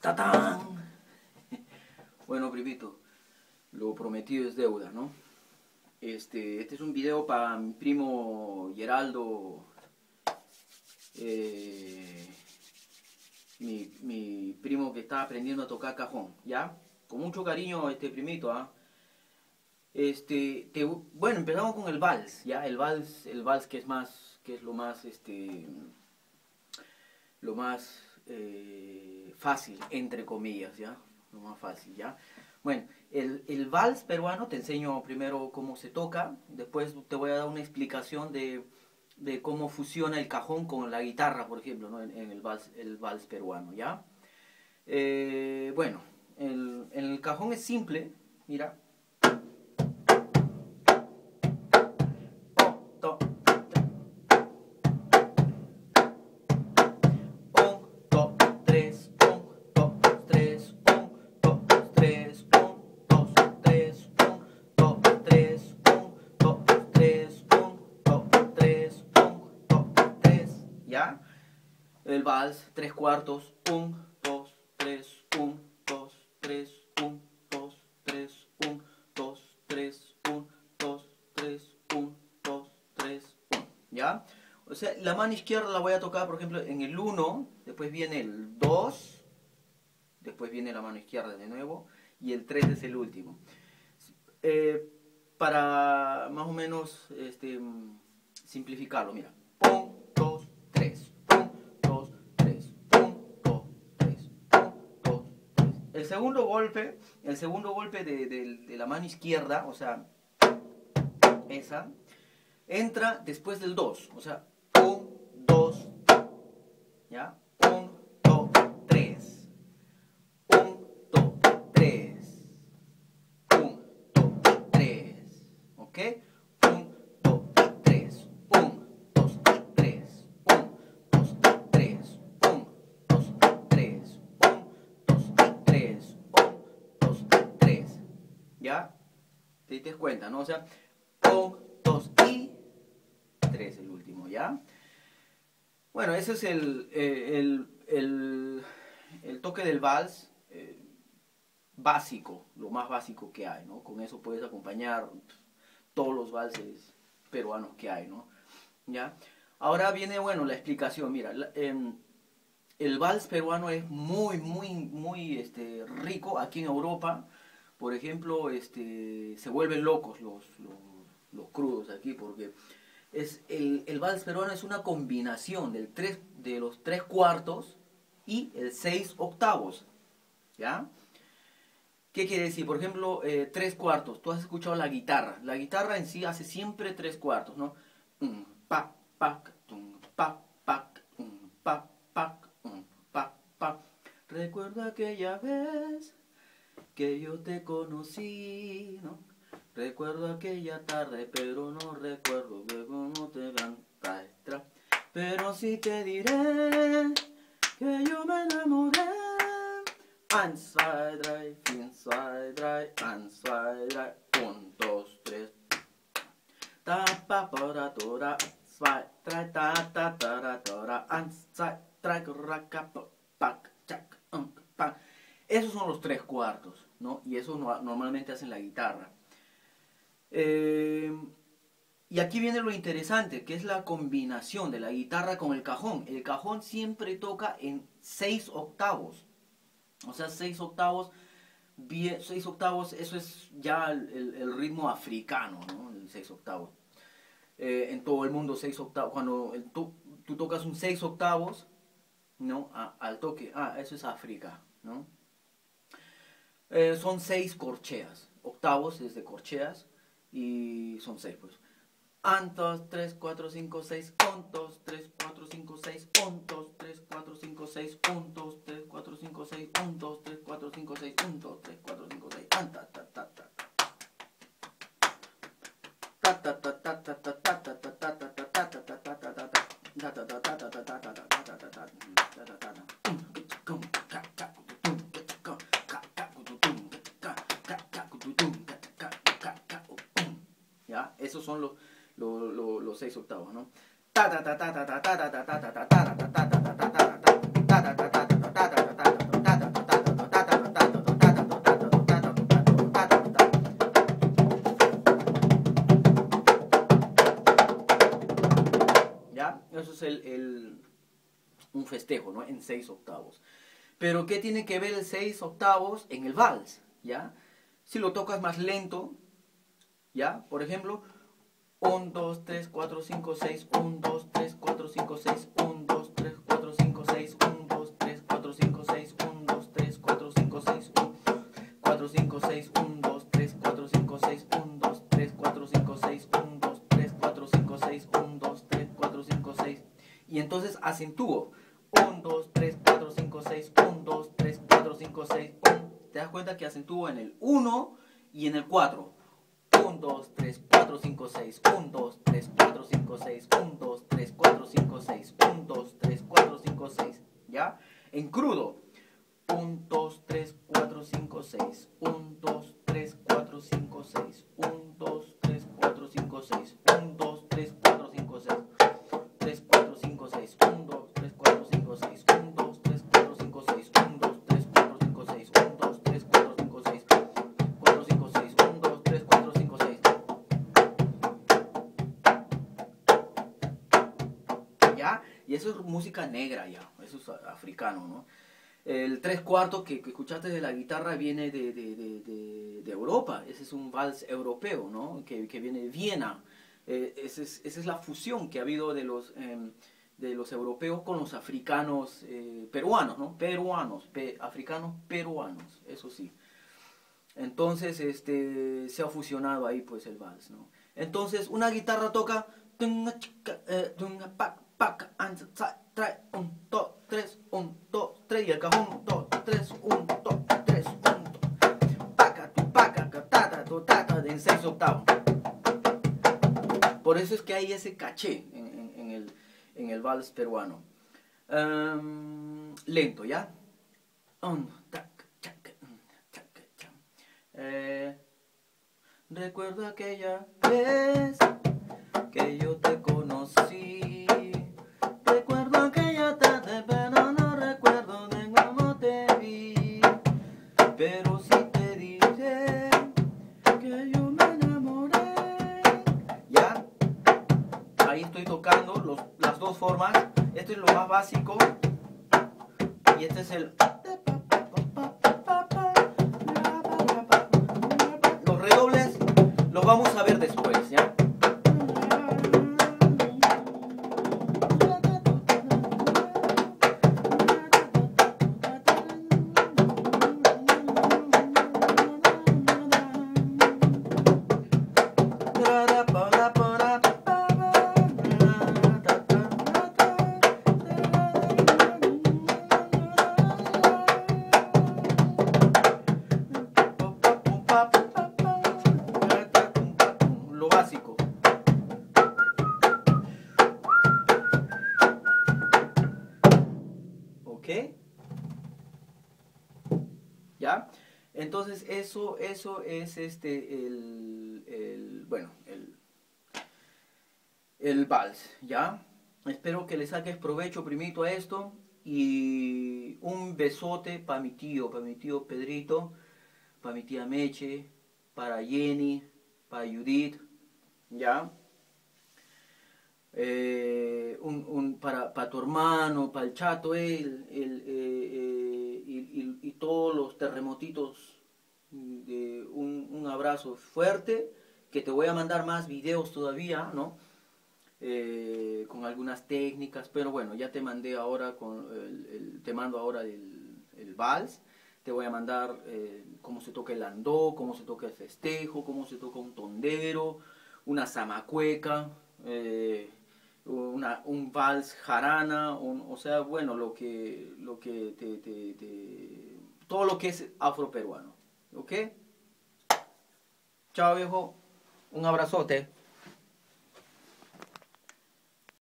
¡Tatán! Bueno, primito, lo prometido es deuda, ¿no? Este, este es un video para mi primo Geraldo, eh, mi, mi, primo que está aprendiendo a tocar cajón, ¿ya? Con mucho cariño, este primito, ¿ah? Este, bueno, empezamos con el vals, ¿ya? El vals, el vals que es más, que es lo más, este, lo más eh, fácil, entre comillas, ¿ya? Lo más fácil, ¿ya? Bueno, el, el, vals peruano te enseño primero cómo se toca, después te voy a dar una explicación de, de cómo funciona el cajón con la guitarra, por ejemplo, ¿no? en, el, vals, el vals peruano, ¿ya? Eh, bueno, el, el cajón es simple, mira, El vals, tres cuartos, un, dos, tres, un, dos, tres, un, dos, tres, un, dos, tres, un, dos, tres, un, dos, tres, un, ¿ya? O sea, la mano izquierda la voy a tocar, por ejemplo, en el 1, después viene el 2, después viene la mano izquierda de nuevo, y el 3 es el último. Eh, para más o menos este, simplificarlo, mira. El segundo golpe, el segundo golpe de, la mano izquierda, o sea, esa, entra después del 2. O sea, 1, 2, ¿ya? 1, 2, 3. 1, 2, 3. 1, 2, 3. ¿Ok? Cuenta, ¿no? O sea, un, dos y tres el último, ¿ya? Bueno, ese es el, eh, el, el, toque del vals eh, básico, lo más básico que hay, ¿no? Con eso puedes acompañar todos los valses peruanos que hay, ¿no? ¿Ya? Ahora viene, bueno, la explicación, mira, em, el vals peruano es muy, muy, muy este, rico aquí en Europa, por ejemplo, este, se vuelven locos los, los, crudos aquí, porque es el, el, vals peruano es una combinación del tres, de los tres cuartos y el seis octavos. ¿Ya? ¿Qué quiere decir? Por ejemplo, eh, tres cuartos. Tú has escuchado la guitarra. La guitarra en sí hace siempre tres cuartos, ¿no? pa, pa, pa, pa, pa, pa, pa, pa. Recuerda aquella vez que yo te conocí, ¿no? Recuerdo aquella tarde, pero no recuerdo que cómo te cantaste. Pero sí te diré que yo me enamoré. Eins, zwei, drei, vier, zwei, drei, eins, zwei, un, dos, tres. Ta, pa, para, tora, zwei, drei, ta, ta, ta, tora, eins, zwei, drei, raca, pac, chac, un, pa. Esos son los tres cuartos. ¿no? Y eso normalmente hacen la guitarra. Eh, y aquí viene lo interesante, que es la combinación de la guitarra con el cajón. El cajón siempre toca en 6 octavos. O sea, 6 octavos, 6 octavos, eso es ya el, ritmo africano, ¿no? El 6 octavos. Eh, en todo el mundo 6 octavos. Cuando tú, tocas un 6 octavos, ¿no? al toque, ah, eso es África, ¿no? Eh, son seis corcheas, octavos desde corcheas y son seis pues. Antos, 3, 4, 5, 6, puntos, 3, 4, 5, 6, puntos, 3, 4, 5, 6, puntos, 3, 4, 5, 6, puntos, 3, 4, 5, 6, puntos, 3, 4, 5, 6, anta, ta, ta, ta. Ta, Esos son los, los, los, seis octavos, ¿no? ¿Ya? Eso es el, el, un festejo, ¿no? En seis octavos. Pero ¿qué tiene que ver el seis octavos en el vals? ¿Ya? Si lo tocas más lento, ¿ya? Por ejemplo, 1, 2, 3, 4, 5, 6, 1, 2, 3, 4, 5, 6, 1, 2, 3, 4, 5, 6, 1, 2, 3, 4, 5, 6, 1, 2, 3, 4, 5, 6, 1, 4, 5, 6, 1, 2, 3, 4, 5, 6, 1, 2, 3, 4, 5, 6, 1, 2, 3, 4, 5, 6, 1, 2, 3, 4, 5, 6. Y entonces acentúo. 1, 2, 3, 4, 5, 6, 1, 2, 3, 4, 5, 6, 1. Te das cuenta que acentúo en el 1 y en el 4. 1, 2, 3, 4, 5, 6, 1, 2, 3, 4, 5, 6, 1, 2, 3, 4, 5, 6, 1, 2, 3, 4, 5, 6, ¿ya? En crudo, 1, 2, 3, 4, 5, 6, 1, Y eso es música negra ya, eso es africano, ¿no? El tres cuartos que, que escuchaste de la guitarra viene de, de, de, de, Europa, ese es un vals europeo, ¿no? Que, que viene de Viena. Eh, esa, es, esa es la fusión que ha habido de los, eh, de los europeos con los africanos eh, peruanos, ¿no? Peruanos, pe, africanos peruanos, eso sí. Entonces, este, se ha fusionado ahí pues el vals, ¿no? Entonces, una guitarra toca trae, un, dos, tres, un, dos, tres, y el cajón, dos, tres, un, dos, tres, un, dos, paca, tu, paca, tata, tu, tata, en seis octavos. Por eso es que hay ese caché en, en, en el, en el vals peruano. Um, lento, ¿ya? Un, tac. Eh, recuerdo aquella vez que yo te conocí. Sí te diré que yo me enamoré. ¿Ya? Ahí estoy tocando los, las dos formas. Este es lo más básico. Y este es el... ¿Ya? Entonces eso, eso es este el, el bueno, el, el vals, ¿ya? Espero que le saques provecho primito a esto y un besote para mi tío, para mi tío Pedrito, para mi tía Meche, para Jenny, para Judith, ¿ya? Eh, un, un, para, para tu hermano, para el chato, él, eh, eh, y, todos los terremotitos, un, un, abrazo fuerte, que te voy a mandar más videos todavía, ¿no? Con algunas técnicas, pero bueno, ya te mandé ahora, con te mando ahora el, el vals, te voy a mandar cómo se toca el andó, cómo se toca el festejo, cómo se toca un tondero, una zamacueca, eh, una, un vals jarana, un, o sea, bueno, lo que, lo que te, todo lo que es afroperuano, ¿ok? Chao viejo, un abrazote.